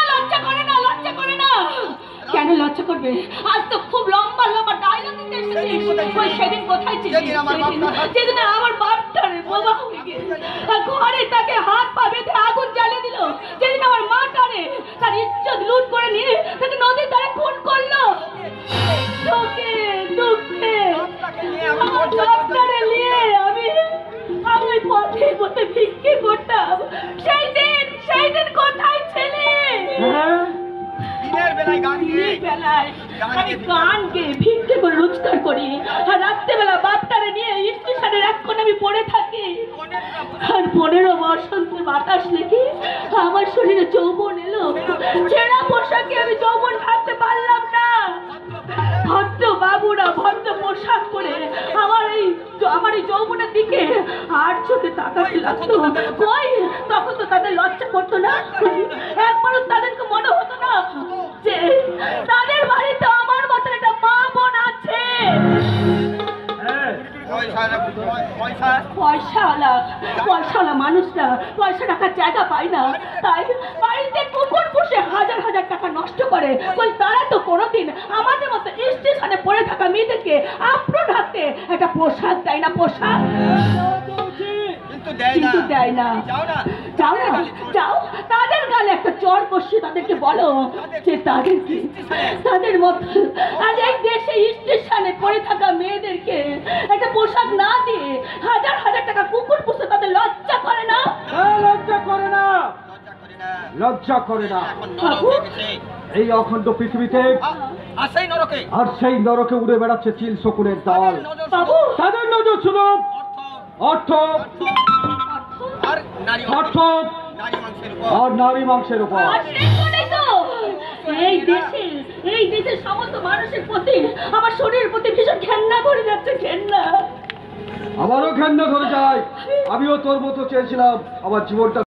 লজ্জা করে কেন লজ্জা করবে? আজ তো খুব লম্বা লম্বা ডায়লগ ঘরে তাকে হাত পথে ভিক্ষে করতাম। সেই দিন সেই দিন কোথায় ছিলে? হ্যাঁ? দিনের বেলায় গান গেয়ে বেলায় আমি গান গেয়ে ভিক্ষে করে রোজগার করি। আর রাত্রেবেলা বাপটারে নিয়ে স্টেশনের এক কোণে আমি পড়ে থাকি। আর পনেরো বসন্তের বাতাস লেগে আমার শরীরে যৌবন এলো। ছেঁড়া পোশাকে আমি যৌবন আর চোখে তাকাতে লাগতো কই? তখন তো তাদের লজ্জা করতো না। একবারও তাদেরকে মনে হতো না যে তাদের বাড়িতে আমার মতন একটা মা বোন আছে। পয়সা পয়সা পয়সাওয়ালা পয়সাওয়ালা মানুষরা পয়সা রাখার জায়গা পায় না। তাই বাড়িতে কুকুর পুষে হাজার হাজার টাকা নষ্ট করে। তারা তো কোনোদিন আমাদের মতো স্টেশনে পড়ে থাকা মেয়েদেরকে আপ্রণ হাতে একটা পোশাক দেয় না পোশাক কিন্তু দেয় না। না। যাও না। যাও। তাদের গালে একটা চর বসিয়ে তাদেরকে বলো যে তাদেরকে তাদের মতো আজ এই দেশে স্টেশনে পড়ে থাকা মেয়েদেরকে একটা পোশাক না দিয়ে হাজার হাজার টাকা কুকুর পুষে তাদের লজ্জা করে না? লজ্জা করে না। লজ্জা করি না। এই অখণ্ড পৃথিবীতে আ- আসেই নরকে। আর সেই নরকে উড়ে বেড়াচ্ছে চিল শকুনের দল। তাদের নজর তাদের শুধু অর্থ। অর্থ আর নারী মাংসের উপর। এই দেশে এই দেশের সমস্ত মানুষের প্রতি আমার শরীরের প্রতি ভীষণ ঘেন্না করে যাচ্ছে ঘেন্না। আমারও ঘেন্না করে যায়। আমিও তোর মতো চেয়েছিলাম আমার জীবনটা